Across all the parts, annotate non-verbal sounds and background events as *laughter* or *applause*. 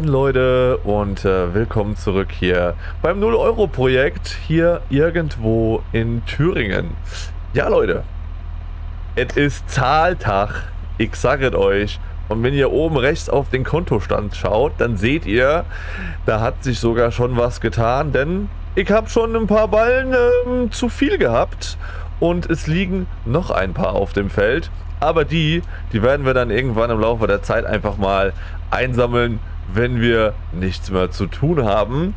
Moin Leute und äh, willkommen zurück hier beim 0-Euro-Projekt hier irgendwo in Thüringen. Ja Leute, es ist Zahltag, ich sage es euch. Und wenn ihr oben rechts auf den Kontostand schaut, dann seht ihr, da hat sich sogar schon was getan, denn ich habe schon ein paar Ballen ähm, zu viel gehabt und es liegen noch ein paar auf dem Feld. Aber die, die werden wir dann irgendwann im Laufe der Zeit einfach mal einsammeln, wenn wir nichts mehr zu tun haben.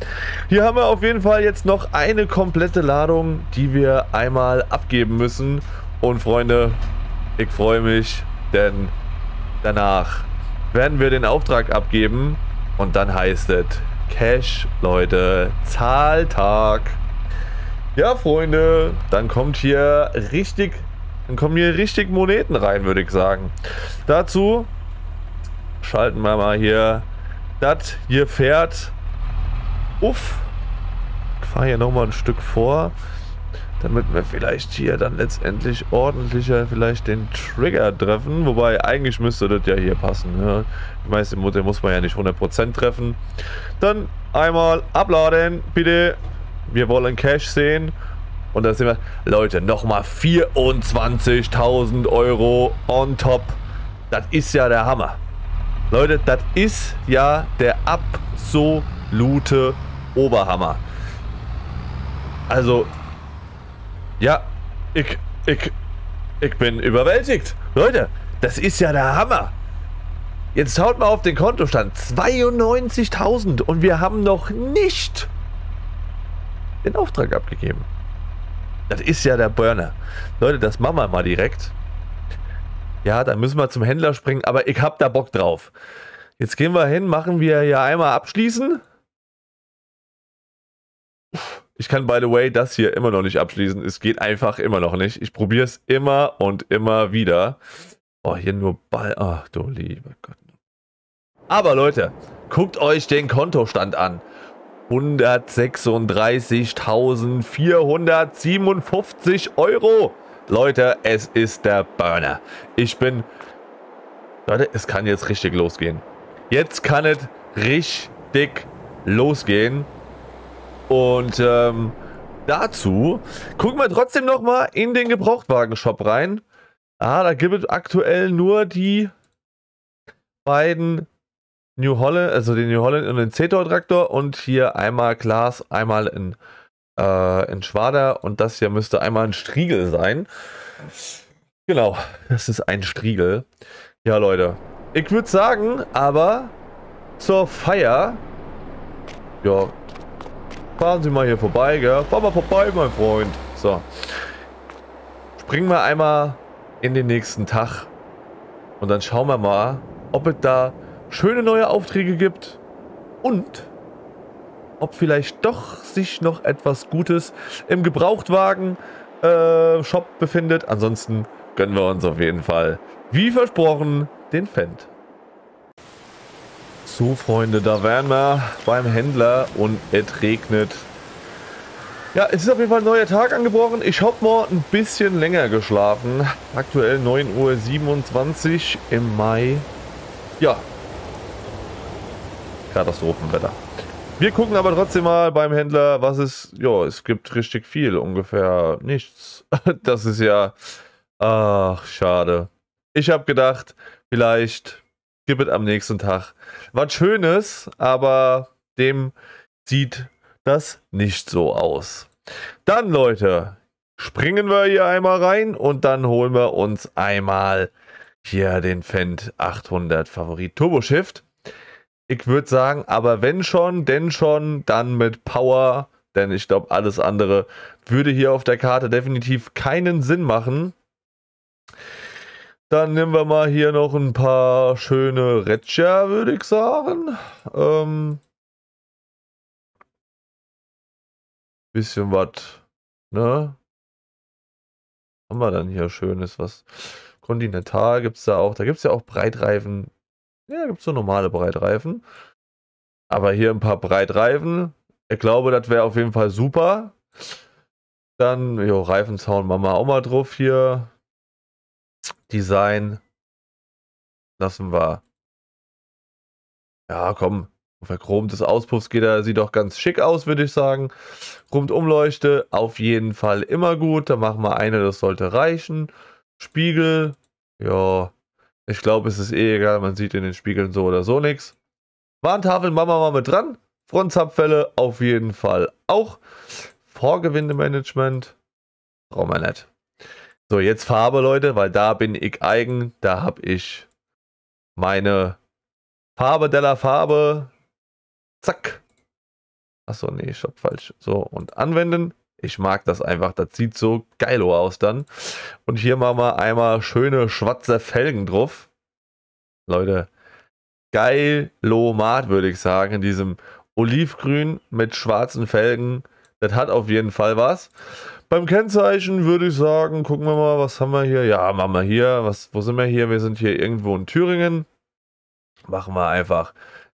Hier haben wir auf jeden Fall jetzt noch eine komplette Ladung, die wir einmal abgeben müssen. Und Freunde, ich freue mich, denn danach werden wir den Auftrag abgeben und dann heißt es Cash, Leute, Zahltag. Ja, Freunde, dann kommt hier richtig, dann kommen hier richtig Moneten rein, würde ich sagen. Dazu schalten wir mal hier das hier fährt. Uff. Ich fahre hier nochmal ein Stück vor, damit wir vielleicht hier dann letztendlich ordentlicher vielleicht den Trigger treffen. Wobei eigentlich müsste das ja hier passen. Ja. Die meisten Mutter muss man ja nicht 100% treffen. Dann einmal abladen, bitte. Wir wollen Cash sehen. Und da sind wir, Leute, nochmal 24.000 Euro on top. Das ist ja der Hammer. Leute, das ist ja der absolute Oberhammer. Also, ja, ich, ich, ich bin überwältigt. Leute, das ist ja der Hammer. Jetzt schaut mal auf den Kontostand. 92.000 und wir haben noch nicht den Auftrag abgegeben. Das ist ja der Burner. Leute, das machen wir mal direkt. Ja, dann müssen wir zum Händler springen, aber ich hab da Bock drauf. Jetzt gehen wir hin, machen wir hier einmal abschließen. Ich kann, by the way, das hier immer noch nicht abschließen. Es geht einfach immer noch nicht. Ich probiere es immer und immer wieder. Oh, hier nur Ball. Ach du lieber Gott. Aber Leute, guckt euch den Kontostand an. 136.457 Euro. Leute, es ist der Burner. Ich bin... Leute, es kann jetzt richtig losgehen. Jetzt kann es richtig losgehen. Und ähm, dazu gucken wir trotzdem noch mal in den Gebrauchtwagen-Shop rein. Ah, da gibt es aktuell nur die beiden New Holland, also den New Holland und den Zetor-Traktor und hier einmal Glas, einmal in äh, in Schwader und das hier müsste einmal ein Striegel sein. Genau, das ist ein Striegel. Ja, Leute, ich würde sagen, aber zur Feier, ja, fahren Sie mal hier vorbei, gell? Fahr mal vorbei, mein Freund. So, springen wir einmal in den nächsten Tag und dann schauen wir mal, ob es da schöne neue Aufträge gibt und ob vielleicht doch sich noch etwas Gutes im Gebrauchtwagen-Shop äh, befindet. Ansonsten gönnen wir uns auf jeden Fall, wie versprochen, den Fendt. So, Freunde, da wären wir beim Händler und es regnet. Ja, es ist auf jeden Fall ein neuer Tag angebrochen. Ich habe mal ein bisschen länger geschlafen. Aktuell 9.27 Uhr im Mai. Ja. Katastrophenwetter. Wir gucken aber trotzdem mal beim Händler, was es, ja, es gibt richtig viel, ungefähr nichts. *laughs* Das ist ja, ach, schade. Ich habe gedacht, vielleicht gibt es am nächsten Tag was Schönes, aber dem sieht das nicht so aus. Dann, Leute, springen wir hier einmal rein und dann holen wir uns einmal hier den Fendt 800 Favorit Turbo Shift. Ich würde sagen, aber wenn schon, denn schon, dann mit Power. Denn ich glaube, alles andere würde hier auf der Karte definitiv keinen Sinn machen. Dann nehmen wir mal hier noch ein paar schöne Retscher, würde ich sagen. Ähm, bisschen was, ne? Haben wir dann hier Schönes, was Continental gibt es da auch. Da gibt es ja auch Breitreifen ja, gibt es so normale Breitreifen. Aber hier ein paar Breitreifen. Ich glaube, das wäre auf jeden Fall super. Dann, jo, Reifenzaun machen wir auch mal drauf hier. Design. Lassen wir. Ja, komm. Verchromtes Auspuffsgitter sieht doch ganz schick aus, würde ich sagen. Rundumleuchte auf jeden Fall immer gut. Da machen wir eine, das sollte reichen. Spiegel, ja, ich glaube, es ist eh egal. Man sieht in den Spiegeln so oder so nichts. Warntafeln machen wir mal mit dran. Frontzapfwelle auf jeden Fall auch. Vorgewindemanagement brauchen wir nicht. So, jetzt Farbe, Leute, weil da bin ich eigen. Da habe ich meine Farbe der Farbe. Zack. Achso, nee, ich hab falsch. So, und anwenden. Ich mag das einfach. Das sieht so geil aus dann. Und hier machen wir einmal schöne schwarze Felgen drauf. Leute, geilomat würde ich sagen. In diesem Olivgrün mit schwarzen Felgen. Das hat auf jeden Fall was. Beim Kennzeichen würde ich sagen, gucken wir mal, was haben wir hier? Ja, machen wir hier. Was, wo sind wir hier? Wir sind hier irgendwo in Thüringen. Machen wir einfach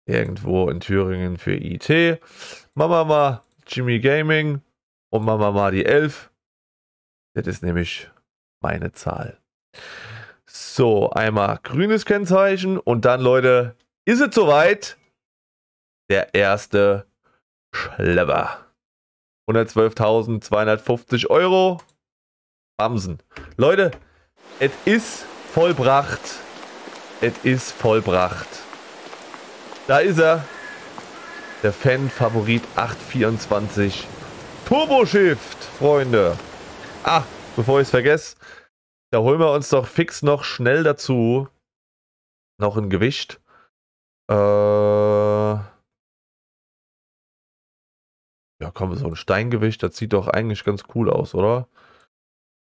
irgendwo in Thüringen für IT. Machen wir mal Jimmy Gaming und wir mal die 11. Das ist nämlich meine Zahl. So, einmal grünes Kennzeichen und dann, Leute, ist es soweit? Der erste Schlepper. 112.250 Euro. Bamsen. Leute, es ist vollbracht. Es ist vollbracht. Da ist er. Der Fan-Favorit 824 Turbo Shift, Freunde. Ach, bevor ich es vergesse, da holen wir uns doch fix noch schnell dazu noch ein Gewicht. Äh, ja, komm, so ein Steingewicht, das sieht doch eigentlich ganz cool aus, oder?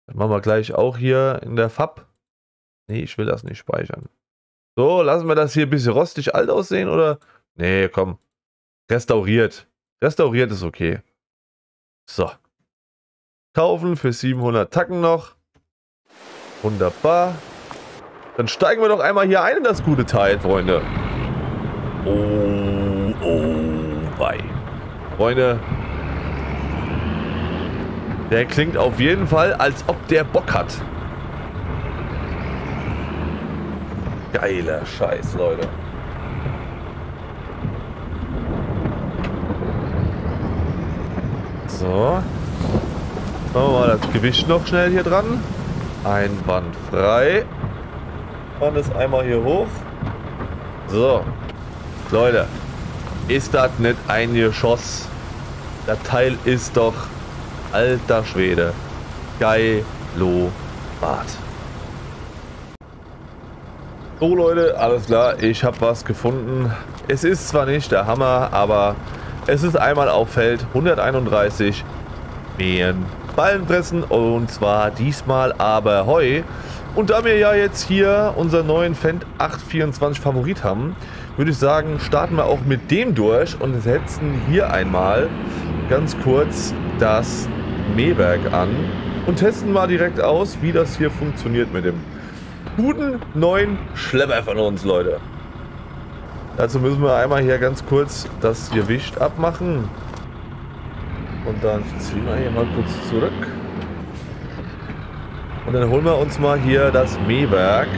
Das machen wir gleich auch hier in der FAB. Nee, ich will das nicht speichern. So, lassen wir das hier ein bisschen rostig alt aussehen, oder? Nee, komm. Restauriert. Restauriert ist okay. So. Kaufen für 700 Tacken noch. Wunderbar. Dann steigen wir doch einmal hier ein in das gute Teil, Freunde. Oh, oh, bei. Freunde. Der klingt auf jeden Fall, als ob der Bock hat. Geiler Scheiß, Leute. So. Machen wir mal das Gewicht noch schnell hier dran. Einwandfrei. Fahren das einmal hier hoch. So. Leute. Ist das nicht ein Geschoss? Das Teil ist doch alter Schwede. Geilo Bad. So Leute, alles klar, ich habe was gefunden. Es ist zwar nicht der Hammer, aber es ist einmal auf Feld 131 Mähen, Ballenpressen und zwar diesmal aber Heu. Und da wir ja jetzt hier unseren neuen Fendt 824 Favorit haben, würde ich sagen, starten wir auch mit dem durch und setzen hier einmal ganz kurz das Mähwerk an und testen mal direkt aus, wie das hier funktioniert mit dem guten neuen Schlepper von uns, Leute. Dazu müssen wir einmal hier ganz kurz das Gewicht abmachen. Und dann ziehen wir hier mal kurz zurück. Und dann holen wir uns mal hier das Mähwerk.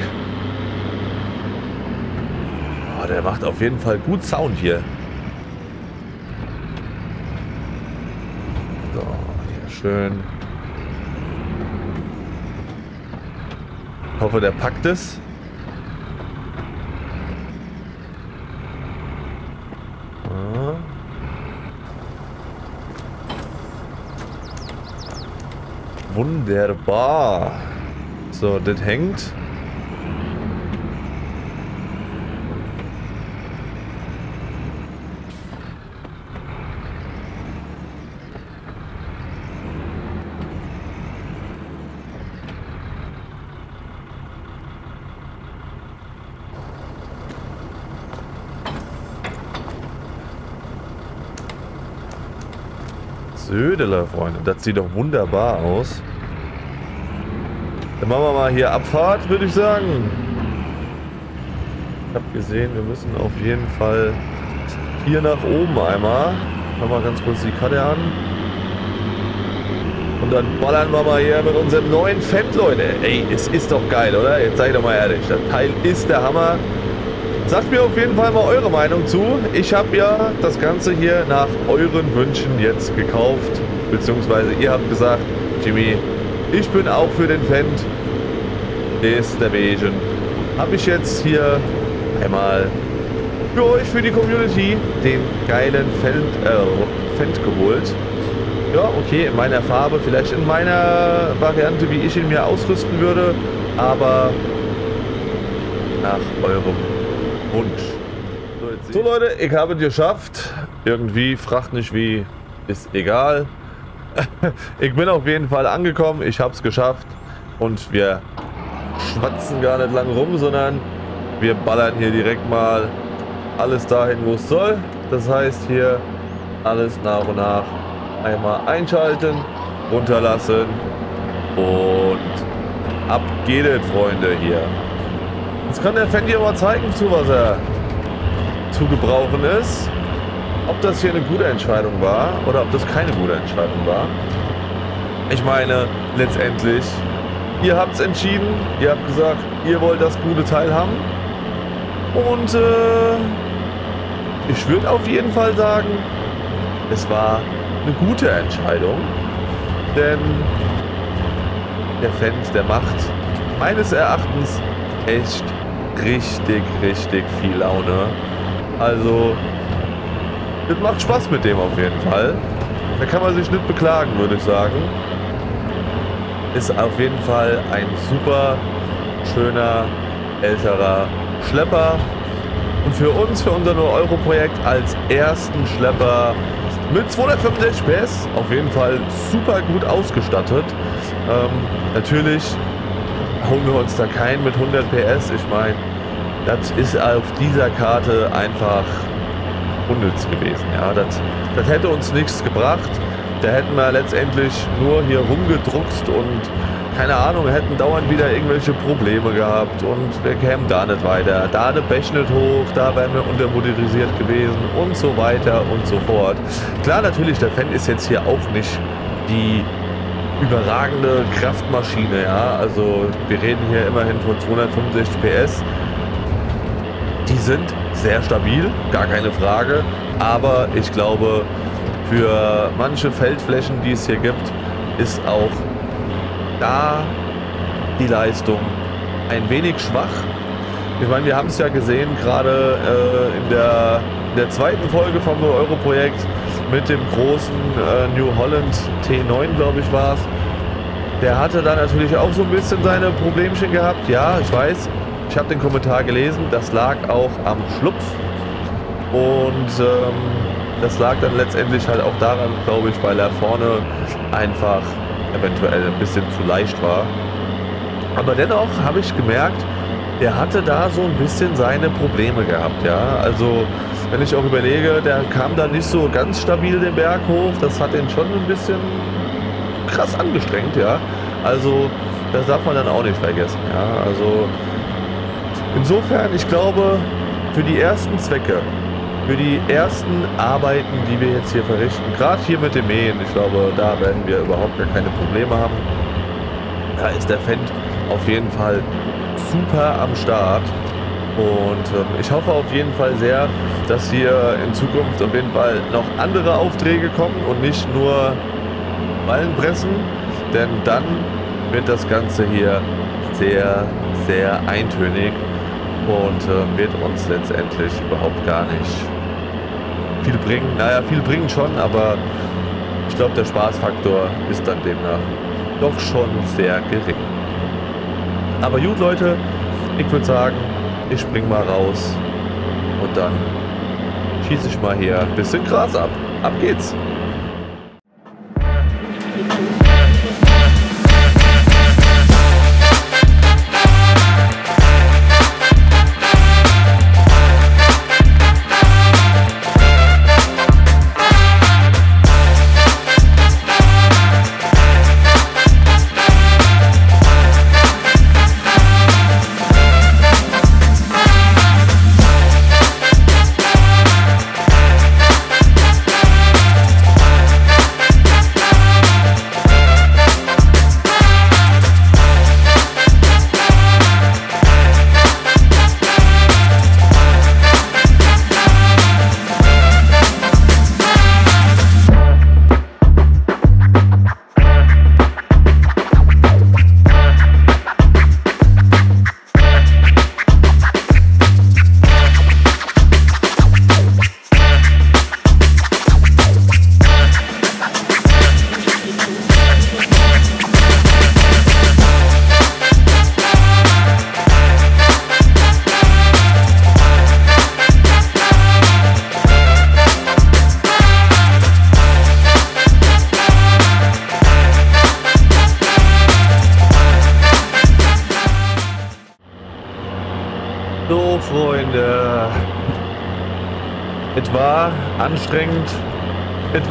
Oh, der macht auf jeden Fall gut Sound hier. So, hier schön. Ich hoffe, der packt es. Wunderbar. So, das hängt. Södeler, Freunde. Das sieht doch wunderbar aus. Dann machen wir mal hier Abfahrt, würde ich sagen. Ich habe gesehen, wir müssen auf jeden Fall hier nach oben einmal. Machen wir ganz kurz die Karte an. Und dann ballern wir mal hier mit unserem neuen Fett, Leute. Ey, es ist doch geil, oder? Jetzt sag ich doch mal ehrlich, das Teil ist der Hammer. Sagt mir auf jeden Fall mal eure Meinung zu. Ich habe ja das Ganze hier nach euren Wünschen jetzt gekauft. Beziehungsweise ihr habt gesagt, Jimmy, ich bin auch für den. Ist der Wegen. Habe ich jetzt hier einmal für euch, für die Community, den geilen Fendt, äh, geholt. Ja, okay, in meiner Farbe, vielleicht in meiner Variante, wie ich ihn mir ausrüsten würde, aber nach eurem Wunsch. So, Leute, ich habe es geschafft. Irgendwie, fragt nicht wie, ist egal. *laughs* ich bin auf jeden Fall angekommen, ich habe es geschafft und wir schwatzen gar nicht lang rum, sondern wir ballern hier direkt mal alles dahin, wo es soll. Das heißt hier alles nach und nach einmal einschalten, runterlassen und ab geht es, Freunde, hier. Jetzt kann der Fendi aber zeigen, zu was er zu gebrauchen ist. Ob das hier eine gute Entscheidung war oder ob das keine gute Entscheidung war. Ich meine, letztendlich, ihr habt es entschieden, ihr habt gesagt, ihr wollt das gute Teil haben. Und äh, ich würde auf jeden Fall sagen, es war eine gute Entscheidung. Denn der Fans, der macht meines Erachtens echt richtig, richtig viel Laune. Also, es macht Spaß mit dem auf jeden Fall. Da kann man sich nicht beklagen, würde ich sagen. Ist auf jeden Fall ein super schöner älterer Schlepper. Und für uns, für unser 0-Euro-Projekt als ersten Schlepper mit 265 PS auf jeden Fall super gut ausgestattet. Ähm, natürlich holen wir uns da keinen mit 100 PS. Ich meine, das ist auf dieser Karte einfach unnütz gewesen. Ja, das, das hätte uns nichts gebracht. Da hätten wir letztendlich nur hier rumgedruckst und keine Ahnung, hätten dauernd wieder irgendwelche Probleme gehabt und wir kämen da nicht weiter. Da eine Bech nicht hoch, da wären wir untermoderisiert gewesen und so weiter und so fort. Klar, natürlich, der Fan ist jetzt hier auch nicht die überragende Kraftmaschine, ja. Also wir reden hier immerhin von 265 PS. Die sind sehr stabil, gar keine Frage. Aber ich glaube, für manche Feldflächen, die es hier gibt, ist auch da die Leistung ein wenig schwach. Ich meine, wir haben es ja gesehen, gerade äh, in, der, in der zweiten Folge vom Euro-Projekt mit dem großen äh, New Holland T9, glaube ich, war es. Der hatte da natürlich auch so ein bisschen seine Problemchen gehabt. Ja, ich weiß, ich habe den Kommentar gelesen, das lag auch am Schlupf. Und ähm, das lag dann letztendlich halt auch daran, glaube ich, weil er vorne einfach eventuell ein bisschen zu leicht war. Aber dennoch habe ich gemerkt, der hatte da so ein bisschen seine Probleme gehabt, ja. Also wenn ich auch überlege, der kam da nicht so ganz stabil den Berg hoch, das hat ihn schon ein bisschen krass angestrengt, ja. Also das darf man dann auch nicht vergessen, ja. Also insofern, ich glaube, für die ersten Zwecke für die ersten Arbeiten, die wir jetzt hier verrichten, gerade hier mit dem Mähen, ich glaube, da werden wir überhaupt gar keine Probleme haben. Da ist der Fendt auf jeden Fall super am Start. Und ähm, ich hoffe auf jeden Fall sehr, dass hier in Zukunft auf jeden Fall noch andere Aufträge kommen und nicht nur Ballenpressen, denn dann wird das Ganze hier sehr, sehr eintönig und äh, wird uns letztendlich überhaupt gar nicht viel bringen. Naja, viel bringen schon, aber ich glaube, der Spaßfaktor ist dann demnach doch schon sehr gering. Aber gut, Leute, ich würde sagen, ich spring mal raus und dann schieße ich mal hier ein bisschen Gras ab. Ab geht's!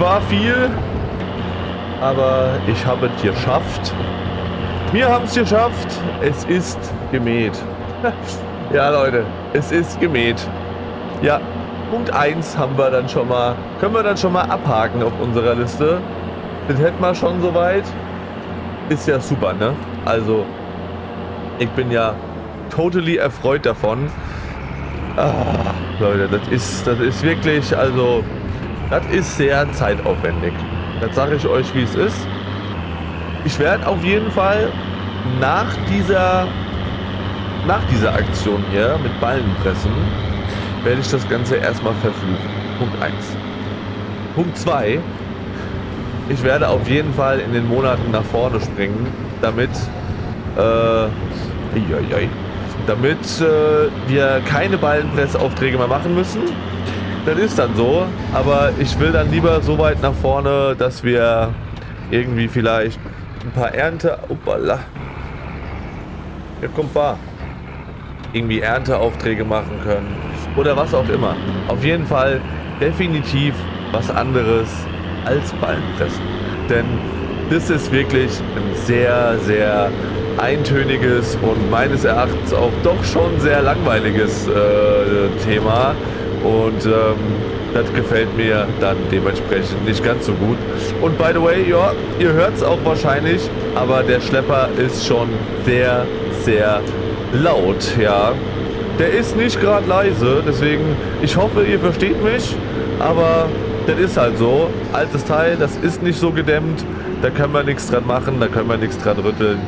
War viel. Aber ich habe es geschafft. Wir haben es geschafft. Es ist gemäht. *laughs* ja, Leute, es ist gemäht. Ja, Punkt 1 haben wir dann schon mal, können wir dann schon mal abhaken auf unserer Liste. Das hätten wir schon soweit. Ist ja super, ne? Also, ich bin ja totally erfreut davon. Ah, Leute, das ist, das ist wirklich, also, das ist sehr zeitaufwendig. Das sage ich euch, wie es ist. Ich werde auf jeden Fall nach dieser, nach dieser Aktion hier mit Ballenpressen, werde ich das Ganze erstmal verfluchen. Punkt 1. Punkt 2. Ich werde auf jeden Fall in den Monaten nach vorne springen, damit, äh, damit äh, wir keine Ballenpressaufträge mehr machen müssen. Das ist dann so, aber ich will dann lieber so weit nach vorne, dass wir irgendwie vielleicht ein paar Ernte... Uppala. Hier kommt paar. Irgendwie Ernteaufträge machen können. Oder was auch immer. Auf jeden Fall definitiv was anderes als Ballenpressen. Denn das ist wirklich ein sehr, sehr eintöniges und meines Erachtens auch doch schon sehr langweiliges äh, Thema. Und ähm, das gefällt mir dann dementsprechend nicht ganz so gut. Und by the way, ja, ihr hört es auch wahrscheinlich, aber der Schlepper ist schon sehr, sehr laut, ja. Der ist nicht gerade leise, deswegen, ich hoffe, ihr versteht mich, aber das ist halt so. Altes Teil, das ist nicht so gedämmt, da können wir nichts dran machen, da können wir nichts dran rütteln.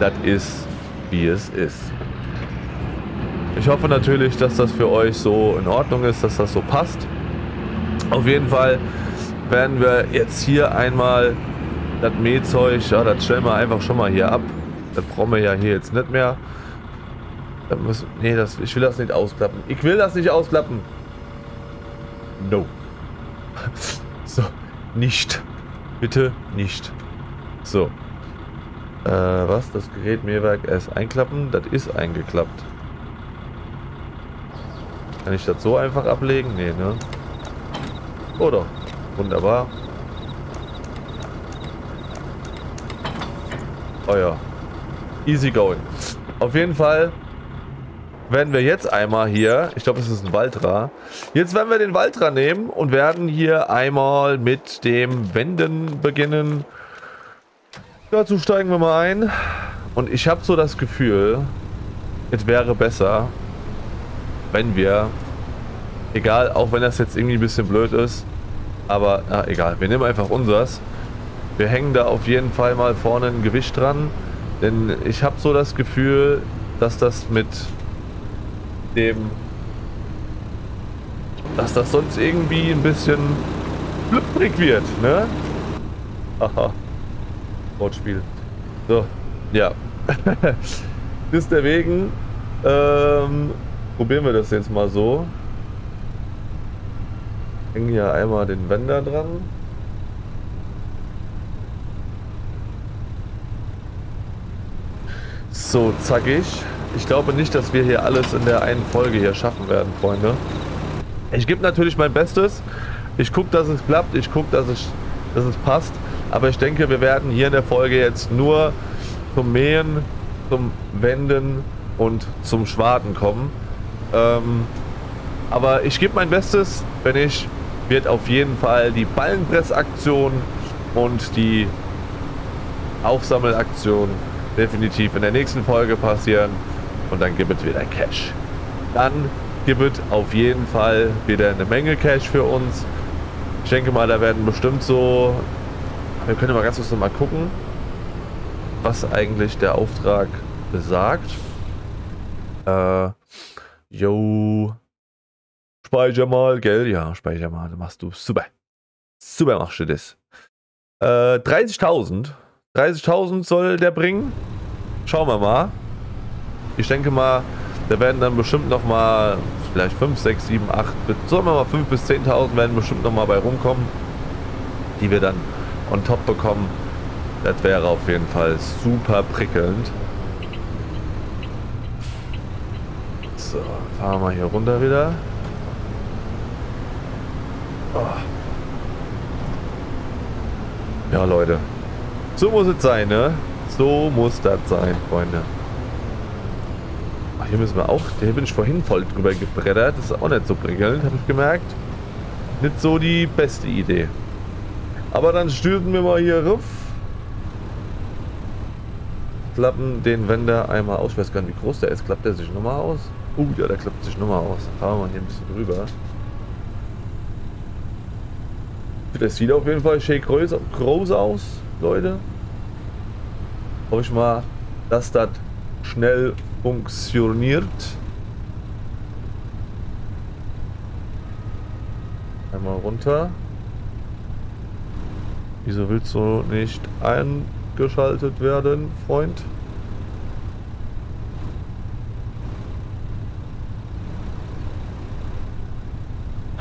Das ist, wie es ist. Ich hoffe natürlich, dass das für euch so in Ordnung ist, dass das so passt. Auf jeden Fall werden wir jetzt hier einmal das Mähzeug, ja, das stellen wir einfach schon mal hier ab. Das brauchen wir ja hier jetzt nicht mehr. Das müssen, nee, das, ich will das nicht ausklappen. Ich will das nicht ausklappen. No. *laughs* So, nicht. Bitte nicht. So. Äh, was? Das Gerät Mähwerk erst einklappen? Das ist eingeklappt. Kann ich das so einfach ablegen? Nee, ne? Oder? Wunderbar. Oh ja. Easy going. Auf jeden Fall werden wir jetzt einmal hier, ich glaube es ist ein Waltra, jetzt werden wir den Waltra nehmen und werden hier einmal mit dem Wenden beginnen. Dazu steigen wir mal ein und ich habe so das Gefühl, es wäre besser, wenn wir, egal, auch wenn das jetzt irgendwie ein bisschen blöd ist, aber na, egal, wir nehmen einfach unseres. Wir hängen da auf jeden Fall mal vorne ein Gewicht dran, denn ich habe so das Gefühl, dass das mit dem, dass das sonst irgendwie ein bisschen flüpprig wird, ne? Haha. Wortspiel. So, ja. *laughs* Deswegen ähm, probieren wir das jetzt mal so. Hängen hier einmal den Wender dran. So, zackig. Ich glaube nicht, dass wir hier alles in der einen Folge hier schaffen werden, Freunde. Ich gebe natürlich mein Bestes. Ich gucke, dass es klappt. Ich gucke, dass dass es passt. Aber ich denke, wir werden hier in der Folge jetzt nur zum Mähen, zum Wenden und zum Schwarten kommen. Ähm, aber ich gebe mein Bestes. Wenn ich, wird auf jeden Fall die Ballenpressaktion und die Aufsammelaktion definitiv in der nächsten Folge passieren und dann gibt es wieder Cash. Dann gibt es auf jeden Fall wieder eine Menge Cash für uns. Ich denke mal, da werden bestimmt so... Wir können mal ganz kurz mal gucken, was eigentlich der Auftrag besagt. Äh, yo. Speicher mal, gell? Ja, speicher mal. Das machst du super. Super machst du das. Äh, 30.000. 30.000 soll der bringen. Schauen wir mal. Ich denke mal, da werden dann bestimmt noch mal vielleicht 5, 6, 7, 8, sagen wir mal 5 bis 10.000 werden bestimmt noch mal bei rumkommen, die wir dann on top bekommen. Das wäre auf jeden Fall super prickelnd. So, fahren wir mal hier runter wieder. Oh. Ja, Leute. So muss es sein, ne? So muss das sein, Freunde. Ach, hier müssen wir auch... Hier bin ich vorhin voll drüber gebreddert. Das ist auch nicht so prickelnd, habe ich gemerkt. Nicht so die beste Idee. Aber dann stürzen wir mal hier rauf. Klappen den Wender einmal aus. Ich weiß gar nicht, wie groß der ist. Klappt der sich nochmal aus? Uh, ja, der klappt sich nochmal aus. Dann fahren wir mal hier ein bisschen drüber. Das sieht auf jeden Fall schön groß, groß aus, Leute. Hoffe ich mal, dass das schnell funktioniert. Einmal runter. Wieso willst du nicht eingeschaltet werden, Freund?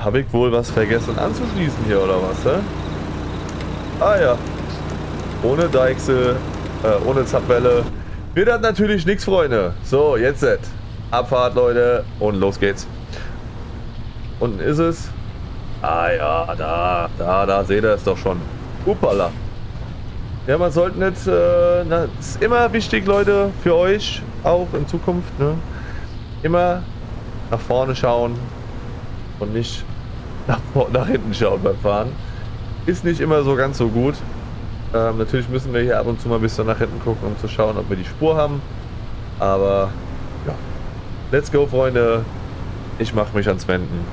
Habe ich wohl was vergessen anzuschließen hier oder was? Hä? Ah ja. Ohne Deichsel, äh, ohne Zapwelle. Wird das natürlich nichts, Freunde. So, jetzt set. Abfahrt, Leute. Und los geht's. Unten ist es. Ah ja, da, da, da seht ihr es doch schon. Upala. Ja, man sollte nicht, äh, na, ist immer wichtig, Leute, für euch, auch in Zukunft, ne? Immer nach vorne schauen und nicht nach, nach hinten schauen beim Fahren. Ist nicht immer so ganz so gut. Ähm, natürlich müssen wir hier ab und zu mal ein bisschen nach hinten gucken, um zu schauen, ob wir die Spur haben. Aber ja, let's go, Freunde. Ich mache mich ans Wenden.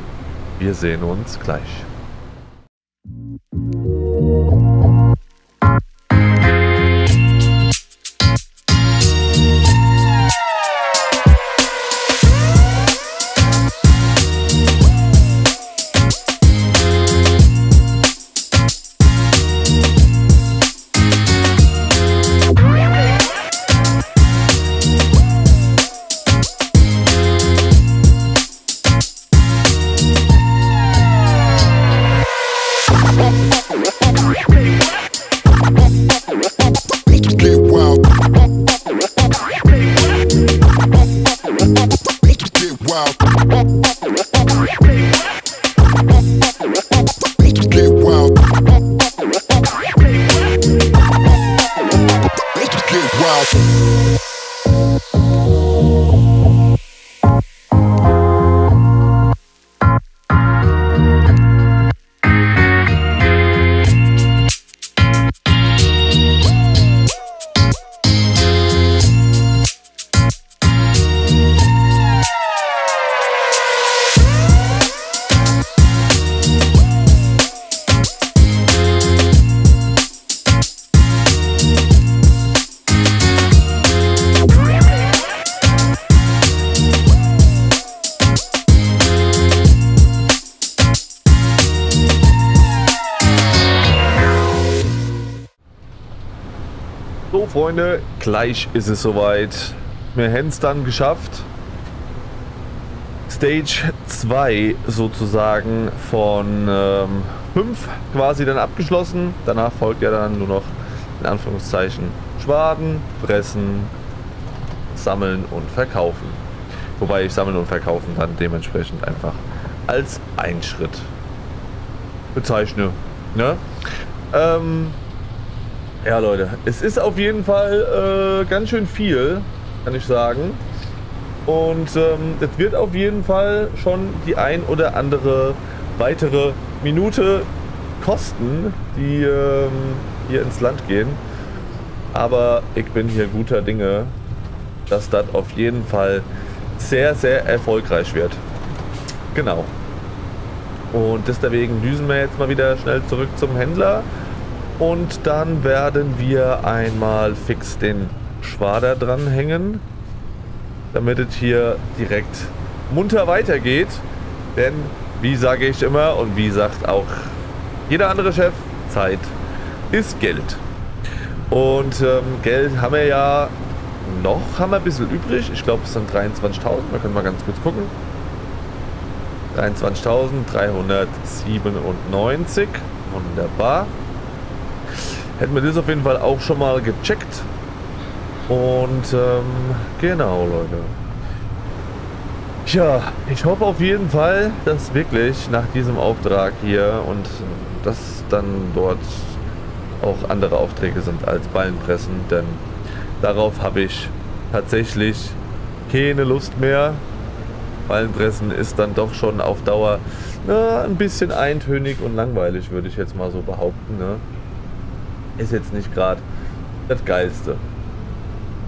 Wir sehen uns gleich. Freunde, gleich ist es soweit. Wir haben es dann geschafft. Stage 2 sozusagen von 5 ähm, quasi dann abgeschlossen. Danach folgt ja dann nur noch in Anführungszeichen Schwaden, Pressen, Sammeln und Verkaufen. Wobei ich Sammeln und Verkaufen dann dementsprechend einfach als ein Schritt bezeichne. Ne? Ähm, ja, Leute, es ist auf jeden Fall äh, ganz schön viel, kann ich sagen. Und ähm, es wird auf jeden Fall schon die ein oder andere weitere Minute kosten, die ähm, hier ins Land gehen. Aber ich bin hier guter Dinge, dass das auf jeden Fall sehr, sehr erfolgreich wird. Genau. Und deswegen düsen wir jetzt mal wieder schnell zurück zum Händler. Und dann werden wir einmal fix den Schwader dranhängen, damit es hier direkt munter weitergeht. Denn, wie sage ich immer und wie sagt auch jeder andere Chef, Zeit ist Geld. Und ähm, Geld haben wir ja noch, haben wir ein bisschen übrig. Ich glaube, es sind 23.000. Wir können mal ganz kurz gucken. 23.397. Wunderbar hätten wir das auf jeden Fall auch schon mal gecheckt. Und ähm, genau, Leute. Tja, ich hoffe auf jeden Fall, dass wirklich nach diesem Auftrag hier und dass dann dort auch andere Aufträge sind als Ballenpressen, denn darauf habe ich tatsächlich keine Lust mehr. Ballenpressen ist dann doch schon auf Dauer na, ein bisschen eintönig und langweilig, würde ich jetzt mal so behaupten. Ne? Ist jetzt nicht gerade das Geilste.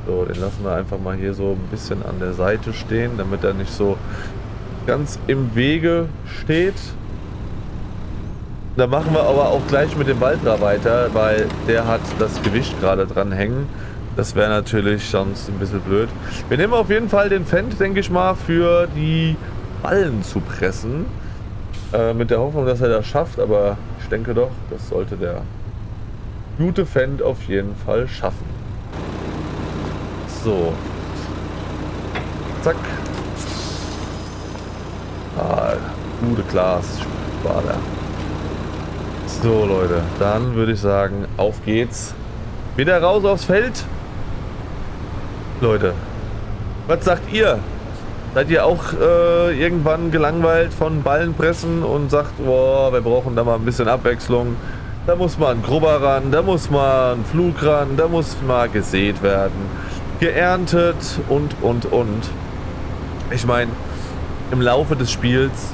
So, den lassen wir einfach mal hier so ein bisschen an der Seite stehen, damit er nicht so ganz im Wege steht. Da machen wir aber auch gleich mit dem Waldra weiter, weil der hat das Gewicht gerade dran hängen. Das wäre natürlich sonst ein bisschen blöd. Wir nehmen auf jeden Fall den Fendt, denke ich mal, für die Ballen zu pressen. Äh, mit der Hoffnung, dass er das schafft, aber ich denke doch, das sollte der gute Fendt auf jeden Fall schaffen. So. Zack. Ah, gute Glas. War der. So, Leute. Dann würde ich sagen, auf geht's. Wieder raus aufs Feld. Leute, was sagt ihr? Seid ihr auch äh, irgendwann gelangweilt von Ballenpressen und sagt, boah, wir brauchen da mal ein bisschen Abwechslung? Da muss mal ein Grubber ran, da muss mal ein Flug ran, da muss mal gesät werden geerntet und, und, und. Ich meine, im Laufe des Spiels,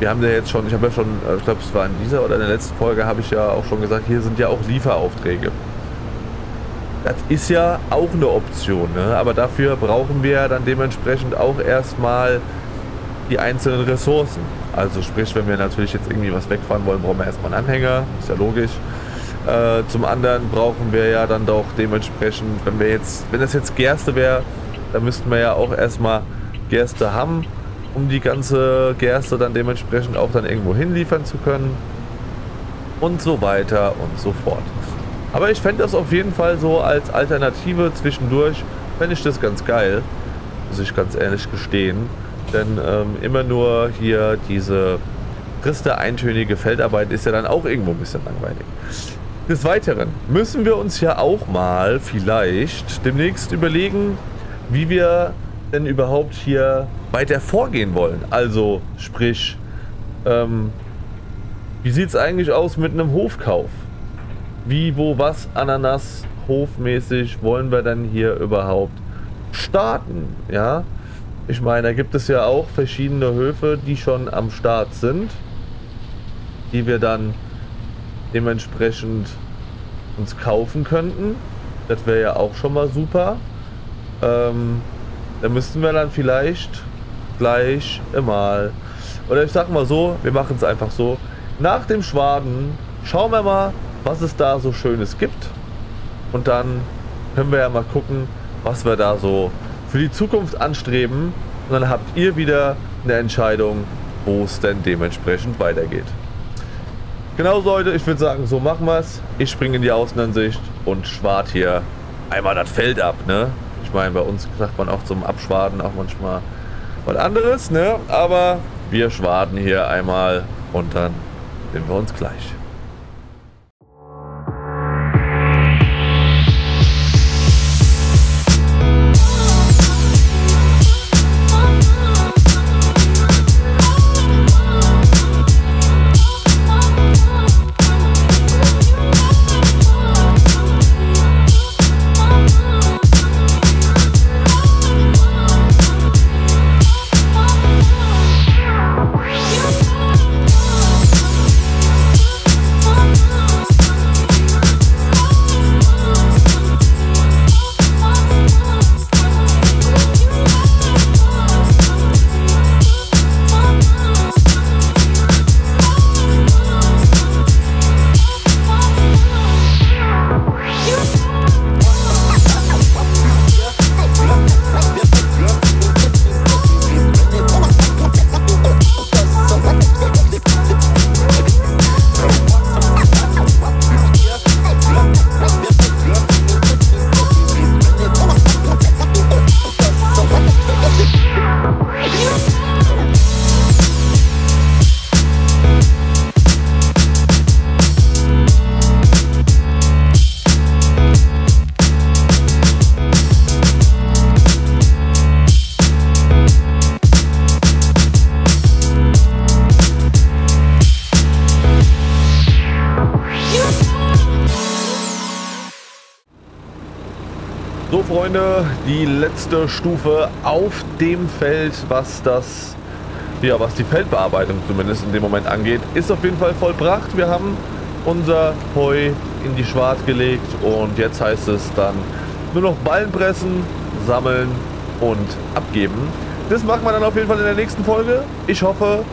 wir haben ja jetzt schon, ich habe ja schon, äh, ich glaube, es war in dieser oder in der letzten Folge, habe ich ja auch schon gesagt, hier sind ja auch Lieferaufträge. Das ist ja auch eine Option, ne? aber dafür brauchen wir dann dementsprechend auch erstmal die einzelnen Ressourcen. Also sprich, wenn wir natürlich jetzt irgendwie was wegfahren wollen, brauchen wir erstmal einen Anhänger, ist ja logisch. Äh, zum anderen brauchen wir ja dann doch dementsprechend, wenn wir jetzt, wenn das jetzt Gerste wäre, dann müssten wir ja auch erstmal Gerste haben, um die ganze Gerste dann dementsprechend auch dann irgendwo hinliefern zu können. Und so weiter und so fort. Aber ich fände das auf jeden Fall so als Alternative zwischendurch, fände ich das ganz geil, muss ich ganz ehrlich gestehen. Denn ähm, immer nur hier diese triste, eintönige Feldarbeit ist ja dann auch irgendwo ein bisschen langweilig. Des Weiteren müssen wir uns ja auch mal vielleicht demnächst überlegen, wie wir denn überhaupt hier weiter vorgehen wollen. Also sprich, ähm, wie sieht es eigentlich aus mit einem Hofkauf? Wie, wo, was, Ananas, hofmäßig wollen wir denn hier überhaupt starten? Ja, ich meine, da gibt es ja auch verschiedene Höfe, die schon am Start sind, die wir dann dementsprechend uns kaufen könnten. Das wäre ja auch schon mal super. Ähm, da müssten wir dann vielleicht gleich mal, oder ich sag mal so, wir machen es einfach so, nach dem Schwaden schauen wir mal, was es da so Schönes gibt. Und dann können wir ja mal gucken, was wir da so für die Zukunft anstreben. Und dann habt ihr wieder eine Entscheidung, wo es denn dementsprechend weitergeht. Genau Leute, ich würde sagen, so machen wir es. Ich springe in die Außenansicht und schwart hier einmal das Feld ab. Ne? Ich meine, bei uns sagt man auch zum Abschwaden auch manchmal was anderes. Ne? Aber wir schwaden hier einmal und dann sehen wir uns gleich. Letzte Stufe auf dem Feld, was das, ja, was die Feldbearbeitung zumindest in dem Moment angeht, ist auf jeden Fall vollbracht. Wir haben unser Heu in die Schwart gelegt und jetzt heißt es dann nur noch Ballen pressen, sammeln und abgeben. Das machen wir dann auf jeden Fall in der nächsten Folge. Ich hoffe,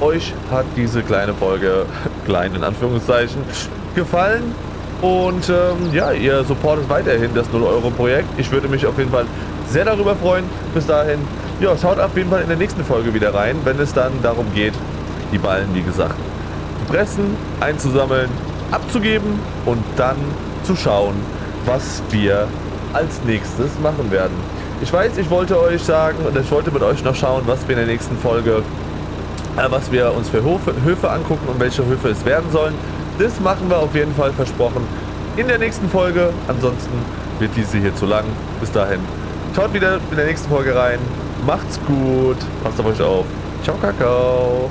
euch hat diese kleine Folge, *laughs* klein in Anführungszeichen, gefallen. Und ähm, ja, ihr supportet weiterhin das 0-Euro-Projekt. Ich würde mich auf jeden Fall sehr darüber freuen. Bis dahin, ja, schaut auf jeden Fall in der nächsten Folge wieder rein, wenn es dann darum geht, die Ballen, wie gesagt, zu pressen, einzusammeln, abzugeben und dann zu schauen, was wir als nächstes machen werden. Ich weiß, ich wollte euch sagen, oder ich wollte mit euch noch schauen, was wir in der nächsten Folge, äh, was wir uns für Höfe, Höfe angucken und welche Höfe es werden sollen. Das machen wir auf jeden Fall versprochen in der nächsten Folge. Ansonsten wird diese hier zu lang. Bis dahin. Schaut wieder in der nächsten Folge rein. Macht's gut. Passt auf euch auf. Ciao, Kakao.